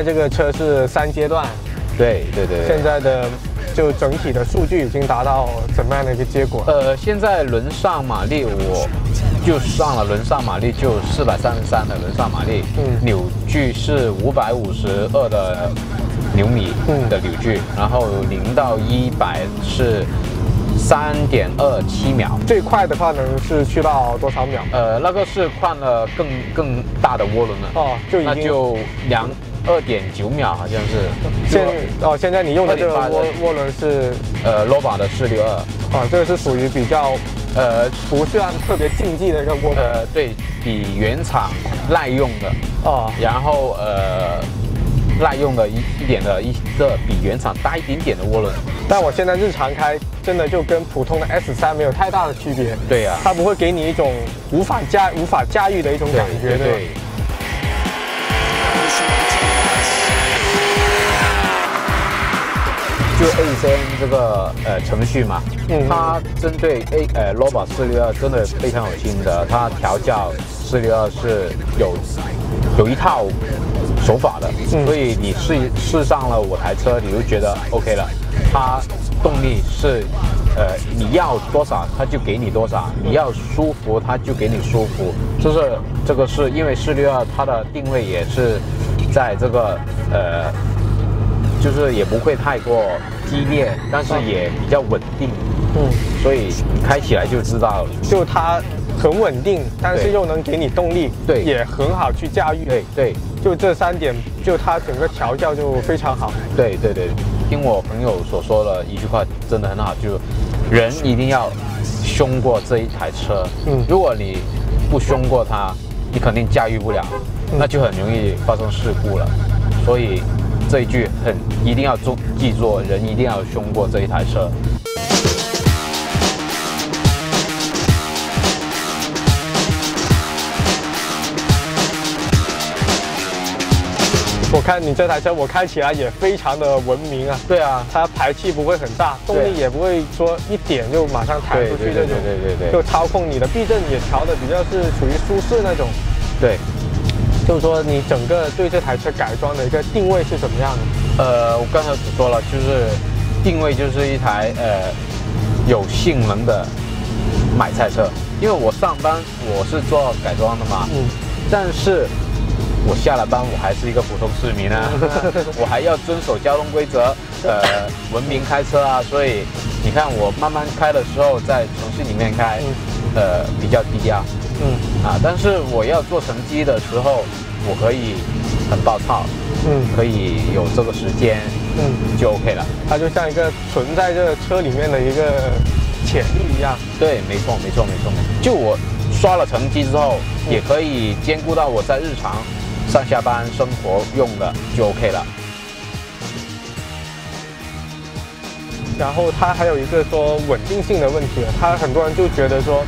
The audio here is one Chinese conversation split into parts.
在这个车是三阶段，对对对对现在的就整体的数据已经达到怎么样的一个结果？呃，现在轮上马力我就上了轮上马力就四百三十三的轮上马力，嗯扭矩是五百五十二的牛米嗯的扭矩，然后零到一百是三点二七秒。最快的话呢是去到多少秒？呃，那个是换了更更大的涡轮了，哦，就已经那就两二点九秒好像是。现哦，现在你用的这个涡涡轮是呃 b a 的四六二，啊，这个是属于比较呃不算特别竞技的一个涡轮呃对比原厂耐用的，哦。然后呃耐用的一一点的一个比原厂大一点点的涡轮。但我现在日常开，真的就跟普通的 S 三没有太大的区别。对呀它不会给你一种无法驾无法驾驭的一种感觉，对吧？就 A C N 这个呃程序嘛，嗯。它针对 A 呃 o b a 四六二真的非常有心得，它调教四六二是有有一套手法的，嗯。所以你试试上了我台车，你就觉得 OK 了，它动力是呃你要多少它就给你多少，你要舒服它就给你舒服，就是这个是因为四六二它的定位也是在这个呃。就是也不会太过激烈，但是也比较稳定，嗯，所以你开起来就知道了。就它很稳定，但是又能给你动力，对也很好去驾驭。对对就这三点，就它整个调教就非常好。对对对，听我朋友所说的一句话真的很好，就人一定要凶过这一台车。嗯如果你不凶过它，你肯定驾驭不了，那就很容易发生事故了。所以这一句很一定要做记住，人一定要凶过这一台车。我看你这台车，我开起来也非常的文明啊。对啊，它排气不会很大，动力也不会说一点就马上弹出去对对对这种。对对对对就操控你的避震也调的比较是属于舒适那种。对。就是说你整个对这台车改装的一个定位是怎么样的？呃，我刚才只说了，就是定位就是一台呃有性能的买菜车，因为我上班我是做改装的嘛，嗯，但是我下了班我还是一个普通市民啊，我还要遵守交通规则，呃，文明开车啊，所以你看我慢慢开的时候，在城市里面开，呃，比较低压，嗯啊，但是我要做成绩的时候，我可以很暴躁，嗯可以有这个时间，嗯，就 OK 了。它就像一个存在这个车里面的一个潜力一样。对，没错，没错，没错，没错。就我刷了成绩之后，嗯也可以兼顾到我在日常上下班生活用的，就 OK 了。然后它还有一个说稳定性的问题，它很多人就觉得说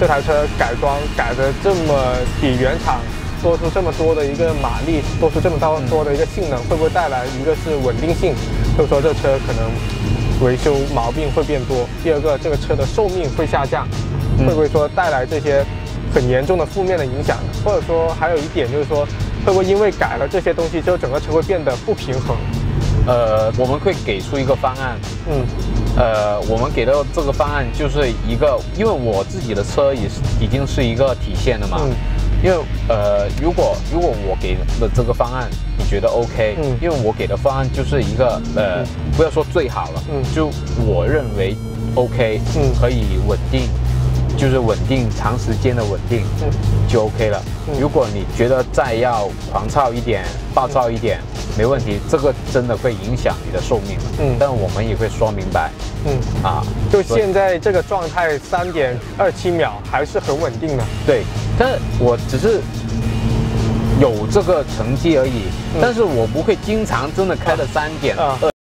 这台车改装改的这么比原厂多出这么多的一个马力，多出这么高多的一个性能，会不会带来一个是稳定性，就是说这车可能维修毛病会变多；第二个，这个车的寿命会下降，嗯会不会说带来这些很严重的负面的影响？或者说还有一点就是说，会不会因为改了这些东西之后，整个车会变得不平衡？呃，我们会给出一个方案，嗯呃，我们给到这个方案就是一个，因为我自己的车也是已经是一个体现了嘛。嗯。因为呃，如果如果我给的这个方案你觉得 OK，嗯。因为我给的方案就是一个呃，不要说最好了，嗯。就我认为 OK，嗯。可以稳定，就是稳定长时间的稳定，嗯。就 OK 了。嗯。如果你觉得再要狂躁一点、暴躁一点，没问题，这个真的会影响你的寿命。嗯但我们也会说明白嗯。啊，就现在这个状态，三点二七秒还是很稳定的。对，但我只是有这个成绩而已，嗯但是我不会经常真的开到三点啊二